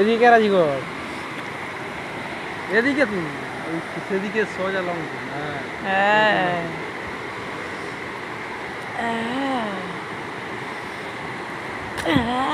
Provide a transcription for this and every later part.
এদিকে রাজীগর এদিকে তুমি সেদিকে সোজা লং হ্যাঁ হ্যাঁ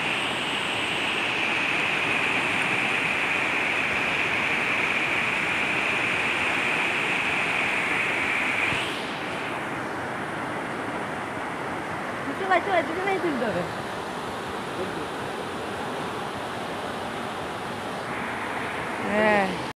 başta acıdı neydi doğru. Evet.